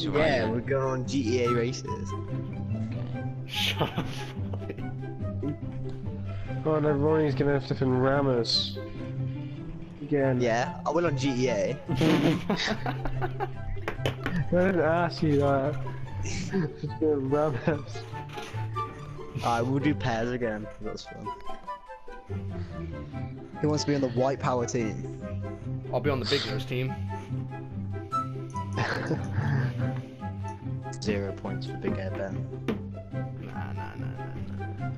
That's right. Yeah, we're going on GTA races. Shut up. Oh no, Ronnie's gonna have to fin ram us. Again. Yeah, I will on GTA. I didn't ask you that. Just gonna ram us. Alright, we'll do pairs again. That's fun. Who wants to be on the white power team? I'll be on the big nose team. Zero points for Big Air Ben. Nah, nah, nah, nah, nah.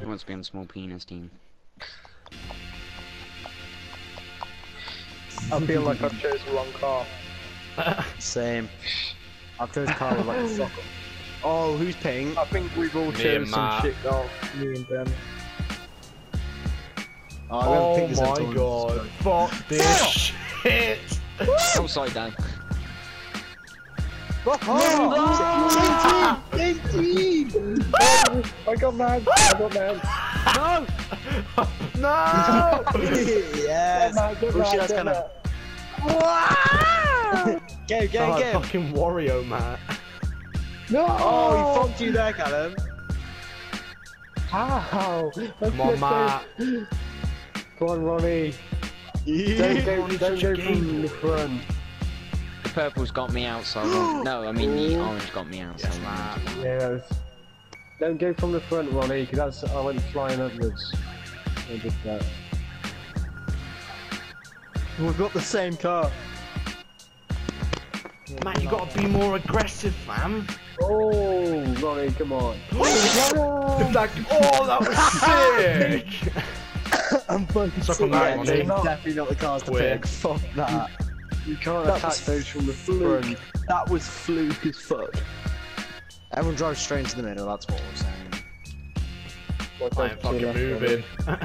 Who wants to be on the small penis team? I feel like I've chosen the wrong car. Same. I've chosen car with like a fuck. Oh, who's paying? I think we've all Me chosen some Matt. shit golf. Me and Ben. Oh, I haven't Oh picked this my god. Fuck this shit. Upside down. Oh, same team! Same team! I got mad. I got mad. No! No! yes! Get mad, get Oh, shit, mad, that's get kinda- mad. Go, go, Oh, go! fucking Wario, Matt. No! Oh, he fucked you there, Callum. How? Come on, Matt. Come on, Ronnie. Don't go, don't go from the front. The purple's got me out, so I won't. No, I mean the orange got me out. So Yes, I Matt. Yeah, that's- don't go from the front, Ronnie, because that's I went flying upwards. I did that. We've got the same car. Matt, you gotta be more aggressive, fam. Oh, Ronnie, come on. Like, oh, that was sick! I'm fucking Suck sick. Yeah, Definitely not the cars to Quit. pick. Fuck that. You can't That attack was those from the fluke. front. That was fluke as fuck. Everyone drives straight into the middle, that's what we're saying. What I am fucking moving.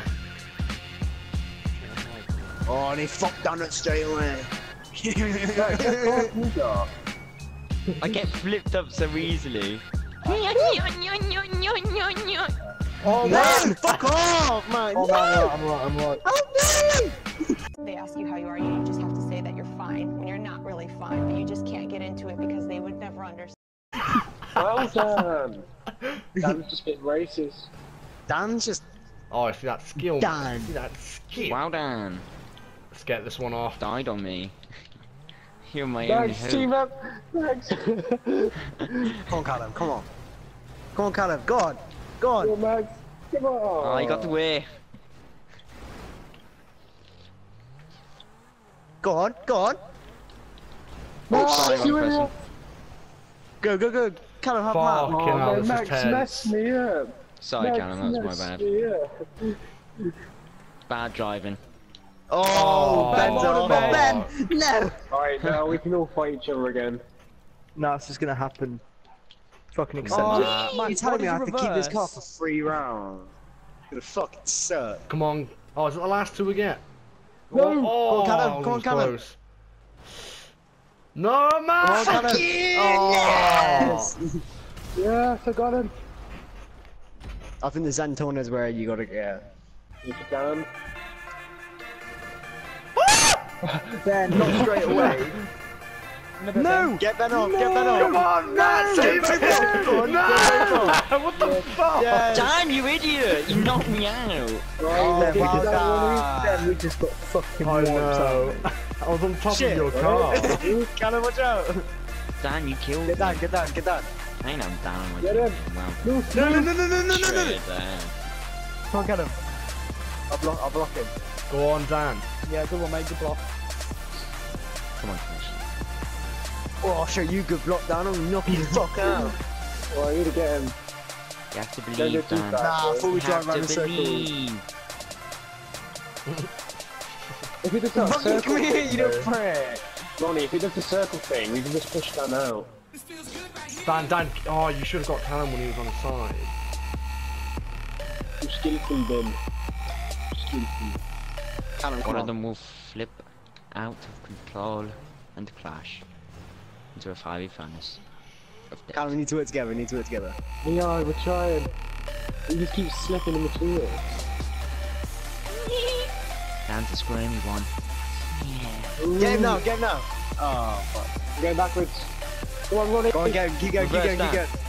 Oh, and he fucked down it straight away. I get flipped up so easily. oh man, fuck off, man! Oh, no! man, I'm right, I'm right. Oh They ask you how you are, you just fine when you're not really fine, but you just can't get into it because they would never understand. Well done. Dan's just been racist. Dan's just Oh, see that skill. Done. See that skill. Wow, Dan. Let's get this one off. Died on me. You're my only Max, team hope. up. Max. Come on, Callum, come on. Come on, Callum, go on. Go on. Come on, Max. Come on. Oh, you got the way. Go on, go on. Max, sorry, wrong you person. idiot. Go, go, go. Callum, have a map. Fucking Oh, hell, this Max tense. messed me up. Sorry, Max Callum, that was my bad. me. Bad driving. Oh, Oh, Ben's on oh, fuck. Oh. Ben! No! Alright, now we can all fight each other again. No, it's just gonna happen. Fucking accept Oh, it. Matt. you telling me I have to keep this car for three rounds? Gonna fucking suck. Come on. Oh, is it the last two we get? No. Oh, Come on, Callum, that come on, was Callum. close. No, man! Come on, Callum. Oh. Yes! Yes, I got him. I think the Zentorn is where you gotta get. If you can. Ah! Ben, not straight away. no! Get Ben off, get Ben off! Come on, Matt! Save Go it! on, No! What the fuck? Yes. Damn, you idiot! You knocked me out! Oh, Then we well just- done. then we just got fucking I wiped know. out. I was on top Shit. of your car. Callum, watch out! Dan, you killed Get me. down, get down, get down. I ain't I'm down with Get you. him. Wow. No, No, no, no, no, no, no, no, no! Shredded there. Come on, get him. I'll block, I'll block him. Go on, Dan. Yeah, go on, mate, good block. Come on, finish. Oh, I'll show you good block down and knock you the fuck out. Oh, I need to get him. You have to believe, get too Dan. fast. Nah, I thought You we drive have around to in circles. believe. If he does that Fucking circle come here, you little though- prick! Ronnie, if he does the circle thing, we can just push Dan out. Dan, Dan. Oh, you should have got Callum when he was on the side. You skillful bin. Skillful. Callum, One of them will flip out of control and clash into a fiery furnace of death. Callum, we need to work together, we need to work together. Yeah, we're trying. We just keep slipping in between it. Dan's a squirmy one. Get him now, get him now! Oh, fuck. We're going backwards. Come on, Ronnie. Go on, get him, keep going, keep Reverse going, keep that. going.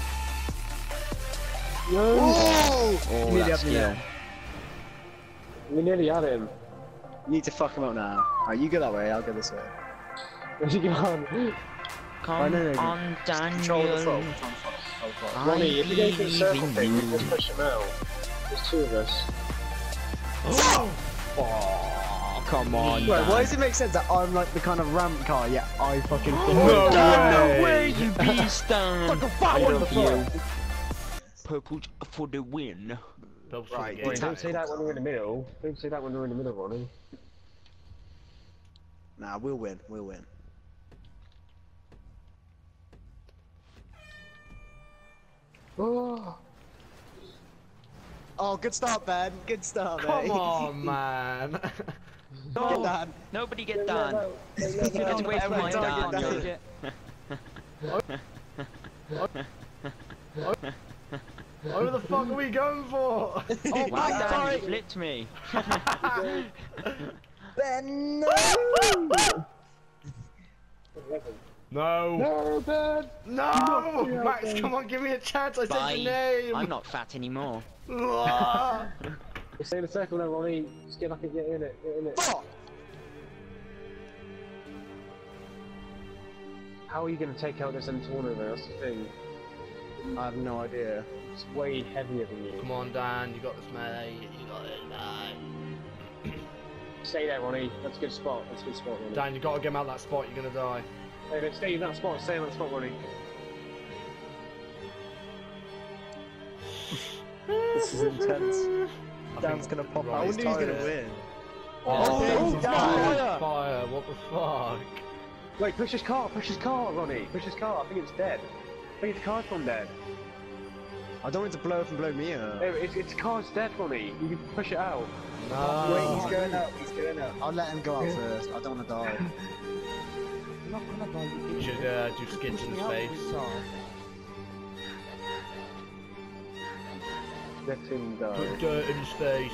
No. Whoa! Oh, Nearly that's up in there. skill. We nearly had him. You need to fuck him up now. Alright, you go that way, I'll go this way. Where's he gone? Come no, no, on, Control the Daniel. front. Control the front. I Ronnie, if you go for the circle believe thing, in we you. just push him out. There's two of us. Oh, come on. Wait, why does it make sense that I'm like the kind of ramp car, yeah, I fucking No Dan, way. no way, you beast, Dan. Like a fat one in the front. Purple for the win. Double for the Right, game. Don't say that when we're in the middle. Don't say that when we're in the middle, Ronnie. Nah, we'll win, we'll win. Oh. Oh, good start, Ben. Good start, Come mate. on, man. Get oh. that. Nobody get Dan. Get Get away from my Everyone Dan. target you're- What the fuck are we going for? Oh, Wow, Dan, sorry. you flipped me. Ben, no! No. No, Ben! No! Max, come on, give me a chance. I said Bye. your name. I'm not fat anymore. Ah. Stay in the circle now, Ronnie. Just get like a get in it, get in it. Fuck! How are you going to take out this Antonio though? That's the thing. I have no idea. It's way heavier than you. Come on, Dan. You got this, mate. You got it, Dan. Stay there, Ronnie. That's a good spot. That's a good spot, Ronnie. Dan, you got to get him out that spot. You're gonna die. Hey, let's stay in that spot. Stay in that spot, Ronnie. This is intense. I Dan's gonna pop right out. I wonder who's gonna win. Oh, Oh, Dan, oh, fire! fire! What the fuck? Wait, push his car. Push his car, Ronnie. Push his car. I think it's dead. I think its car's gone dead. I don't want it to blow up and blow me up. No, its, its car's dead, Ronnie. You can push it out. No. Wait, he's going up, he's going up. I'll let him go out first. I don't want to die. You should uh, do skids in the face. Let him go. Put dirt in his face.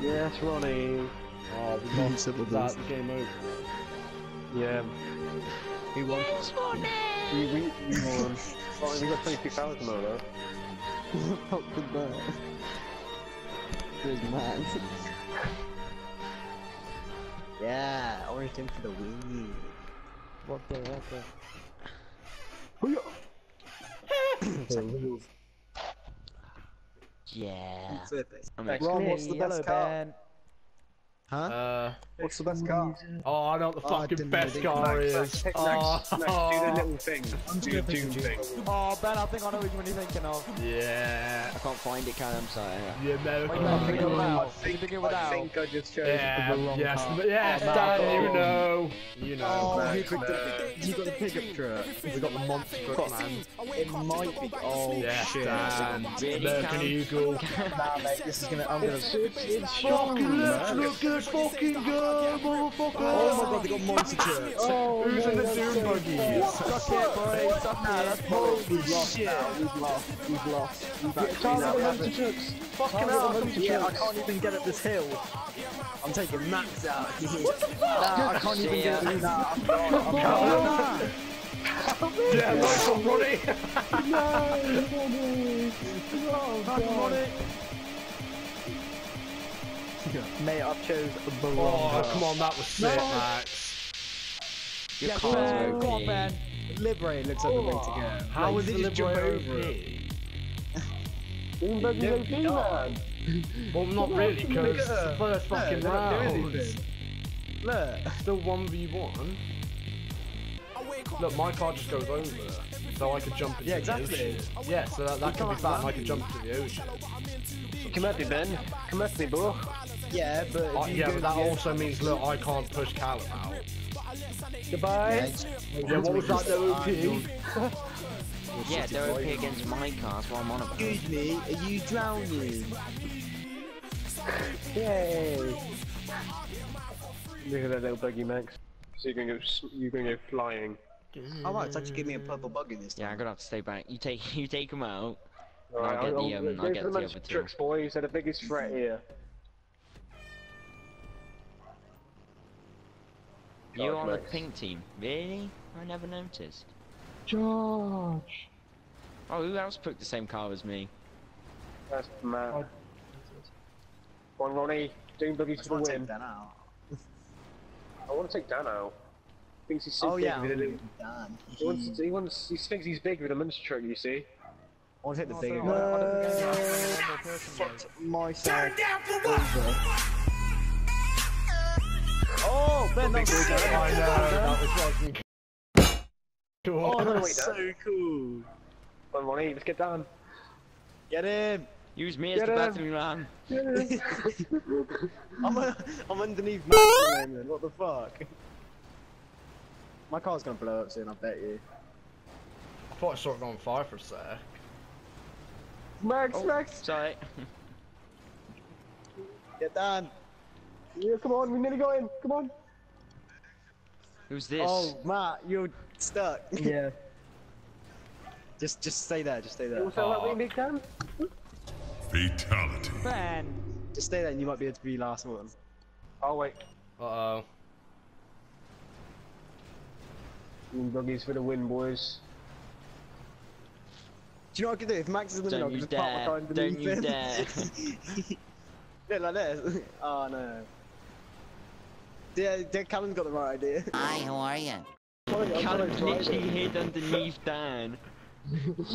Yes, Ronnie. Oh, we lost Simple that. does. Game over. Yeah. Who won? We, we, we won. Oh, we got 23,000 though, though. Fuck with that. Good man. yeah, Origin for the win. What the, what the? Yeah. I'm Thanks. Ron, what's the best car? Band. Huh? Uh, What's the best car? oh, I know what the Oh, fucking best really car is. Max, Max, Oh, Max, do the little thing. Do the Doom thing. Oh, Ben, I think I know which one you're thinking of. yeah. I can't find it, Callum, sorry. The American. Wait, no, pick it Eagle. without. You pick it I think I just chose Yeah, the wrong yes, car. yes, Oh, Dan, no. you know. You know. Oh, Max, you picked the, you got the pickup truck. we got the monster truck, man. It might be. Oh Yes, shit. Dan. Really, American Callum? Eagle. Nah, mate, this is gonna. I'm gonna. It's, it's, it's Fucking let's man. look at fucking go, motherfucker. Oh my god, they got monster trucks. Oh, Who's no, in the so buggies? Suck it, boys. Suck it. We've lost now. We've lost. We've lost. We've actually Charlie now monster trucks. Fucking hell, I monster Yeah, I can't even get up this hill. I'm taking Max out. What the nah, I can't even get it. Nah, I'm gone. I'm gone. Yeah, nice one, Ronnie. Mate, I've chose the wrong Oh, come on, that was sick, Max. Your Yes, car's Ben. Go on, OP. Ben. Liberator looks like the way to go. How Like, did you he just jump jump over over it? Doom buggy Yeah, OP, man. Well, not really, because it's the first fucking they're not doing round. Look. Still 1v1. Look, my car just goes over, so I could jump into Yeah, the ocean. Yeah, so that, that could be bad, I could jump into the ocean. Come at me, Ben. Come at me, bro. Yeah, but if Uh, yeah, but that to also means, look, I can't push Callum out. Goodbye. Yeah, Yeah, what was that, the OP? Yeah, they're OP against my cars while I'm on about. Excuse me, are you drowning? Yay. Look at that little buggy, Max. So you're gonna go, s- you're gonna go flying. Oh wow, it's actually giving me a purple bug in this Yeah, I'm gonna have to stay back. You take you take them out. Alright, I'll get the, um, go I'll get the the other two. trucks, boys. They're the biggest threat here. You Charge on the pink team? Really? I never noticed. George. Oh, who else picked the same car as me? That's mad. Come on, Ronnie. Doom buggies Just for the want to win. take Dan out. I want to take Dan out. Thinks he's so Oh big yeah, with a little- Dan. He wants, he wants, he thinks he's big with a munch truck, you see. I want to hit the Oh, bigger no, I- I guy. don't think there's one more person, though. myself over. Oh, Ben, that's so I know, that was fucking cool. Oh, no, that's wait, so cool. Come on, Ronnie, let's get down. Get him. Use me as Get the him. battering ram. I'm, a, I'm underneath Max at moment. What the fuck? My car's gonna blow up soon. I bet you. I thought I saw it go on fire for a sec. Max, Oh, Max. sorry. Get down! Yeah, come on, we nearly got in. Come on. Who's this? Oh, Matt, you're stuck. Yeah. just, just stay there. Just stay there. What's that Oh. about being big Dan? Fatality. Ben. Just stay there, and you might be able to be last one. Oh wait. Uh oh. Doom buggies for the win, boys. Do you know what I could do? If Max is in the middle, Don't I you could just park my car dare! Don't you him. dare! Yeah, like this. Oh no. Yeah, yeah, Callum's got the right idea. Hi, how are you? Callum literally hid underneath Dan.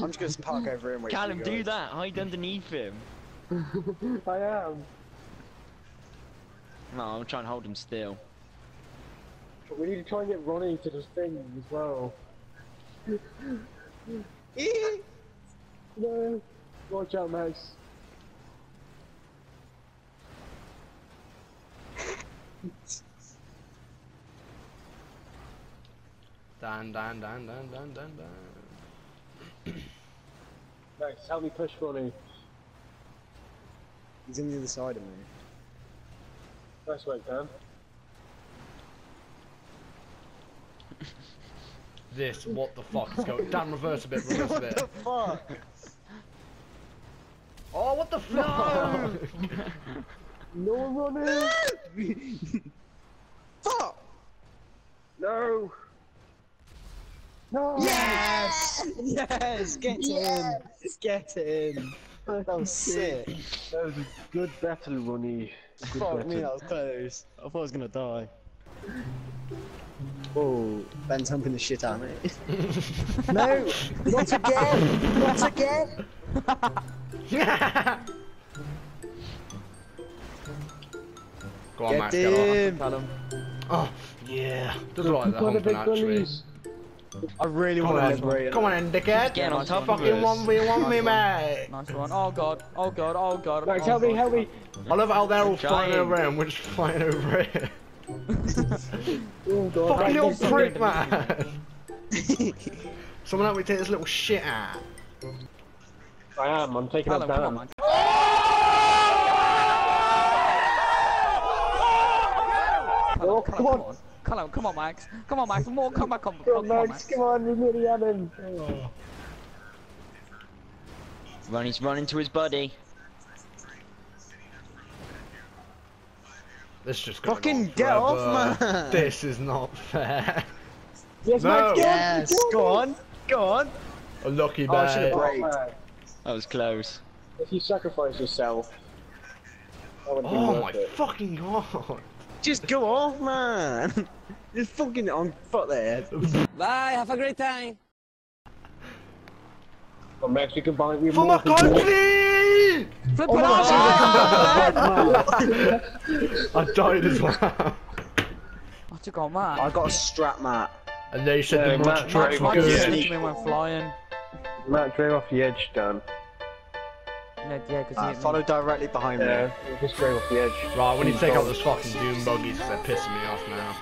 I'm just gonna park over him. and wait. for Callum, do guys. that. Hide underneath him. I am. No, I'm trying to hold him still. We need to try and get Ronnie to the thing as well. Eee! No. Watch out, Max. Dan, Dan, Dan, Dan, Dan, Dan, Dan. Max, help me push Ronnie. He's on the other side of me. Nice work, Dan. This, what the fuck is going Dan, reverse a bit, reverse a bit. Fuck! Oh, what the fuck? No, Ronnie! Fuck! No! No! Yes! Yes! Get in! Get him! That was sick. That was a good battle, Ronnie. Good Fuck me, that was close. I thought I was gonna die. Oh, Ben's humping the shit out of me. no! Not again! Not again! Go on, Get Max, get him! Oh, yeah. Does look like they're humping actually. bullies. I really want to on, liberate come on, in, dickhead. Get on top Fucking first. one v one me, Nice mate. Nice one. Oh god. Oh god. Oh god. Max, oh, help me, help me! I love how they're all flying trying. over here and we're just flying over here. Oh god, Fucking little this prick, is man. Someone help me take this little shit out. I am, I'm taking Callum, up come on, Dan. man. Oh, Callum, come on! Come on, Max. Come on, Max. More, come back on. Come oh, on, come on, Max, come on, we nearly had him! Ronnie's running to his buddy. This is just gonna Fucking go on get off, man. This is not fair. Yes, No. Max, get Yes! on! Go on! Go on! A lucky Oh, I should've Oh. That was close. If you sacrifice yourself, that would be Oh my it. fucking god. Just go off, man! Just fucking on foot there. Bye, have a great time. Well, Max, we can buy. We have For more my country! Flip Oh, it no, I died as well. I took on Matt. I got a strap mat. And they said Yeah, uh, the Matt munch trucks drove were off the good. edge. me went flying. Matt drove off the edge, Dan. Yeah, yeah, because Uh, he hit follow me. directly behind Yeah, me. he just drove off the edge. Right, we need to take out those fucking doom buggies because they're pissing me off now.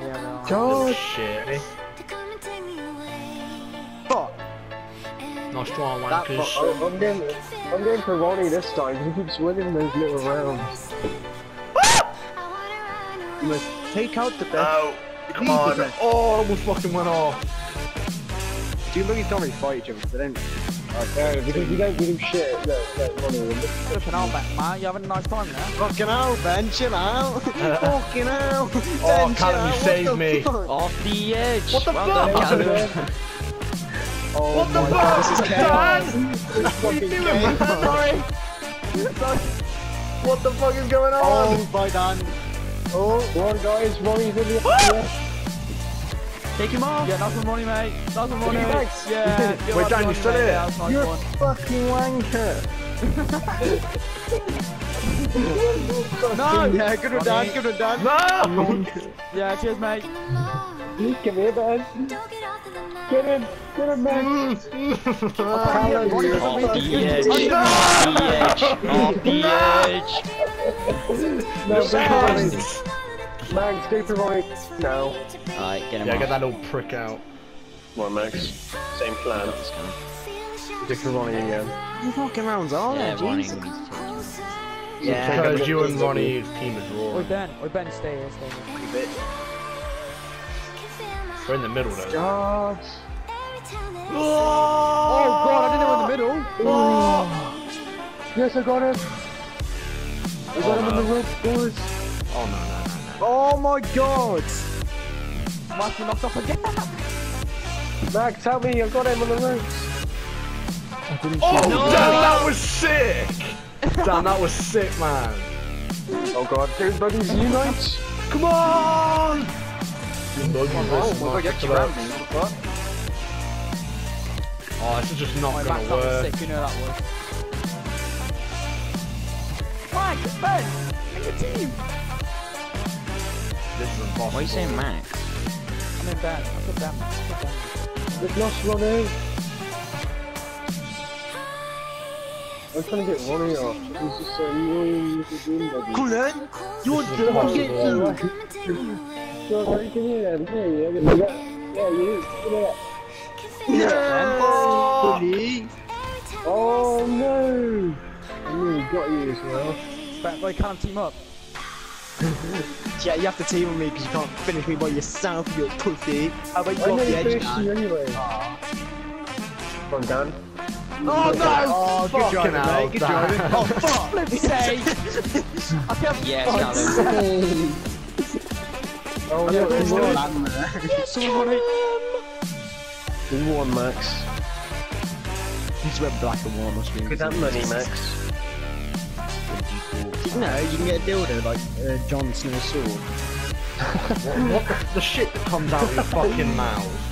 Yeah, no. Little shit. Fuck! Nice try, That wankers. fuck- Oh, I'm going, I'm going for Ronnie this time because he keeps winning those little rounds. You must take out the best. Oh, come on. Oh, I almost fucking went off. Two buggies don't really fight each other, they don't. Okay, because you don't give him shit. Look, look, Ronnie. Look. Flipping out, back, man. You having a nice time there? Fucking hell, Ben, chill out! Fucking hell! Oh, Ben, chill Callum, you out, what saved the me. fuck? Off the edge. What the well fuck? Done, Callum. Oh What the fuck? god, this is chaos. Dan? What are you doing, man? Sorry. What the fuck is going on? Oh, by Dan. Oh, One guys, Ronnie's in the yeah. Take him off. Yeah, nice one, Ronnie, mate. Nice one, Ronnie. Thanks. Yeah. good Wait, one, Dan, you Ronnie, still mate. here? Yeah, that's nice You're a one. fucking wanker. No! yeah, good one, Dan. Good one, Dan. No! Yeah, cheers, mate. Come here, man. Get him. Get him, man. Off the edge. Off the edge. Off the edge. Max, stay for Ronnie now. Alright, get him Yeah, off. get that little prick out. Come on, Max. Same plan. Stick for Ronnie again. Fucking rounds, are Yeah, there? Ronnie Jeez. needs to. Yeah. Because you and Ronnie's team is Oi, raw. Ben. Oi, Ben, stay here, stay here. We're in the middle though. Josh. Oh, God, I didn't know in the middle. Oh. Yes, I got him. I got him in the rope, boys. Oh no, no, no, no. Oh my god. Must be knocked off again. Max, help me. I got him on the ropes. Oh, damn, that was sick! damn, that was sick, man. Oh god, dude, buddies, unite. Come on! Oh my god, you actually rammed me. What the fuck? Oh, this is just not My gonna back that was work. sick, you know that was. Mike, Ben, and your team. This is impossible. Why are you saying Max? I mean, Ben. I said Ben. I. We've lost Ronnie. I'm trying to get Ronnie off. He's just so annoying with the doom buddy. Come. You want Come on, to get bro. you? Go on, you can hear him. Yeah, yeah, yeah. Yeah, you. Yeah. Oh, Billy. Oh no! I nearly got you as well. Ben, oi, can't team up. Yeah, you have to team with me because you can't finish me by yourself, you little pussy. How about you I go off the edge, finished you Dan? anyway. Come on, Dan. Oh no! Oh, good Fucking driving, hell, mate. Good Dan. driving. Oh, fuck. Flip's sake. I can't. Yes, Alan. Oh yeah, There's we no won. land there. Someone on it. We won, Max. You just went black and white, must be. Look at that money, Max. You know, you can get a dildo like uh, Jon Snow's sword. What the, the shit that comes out of your fucking mouth?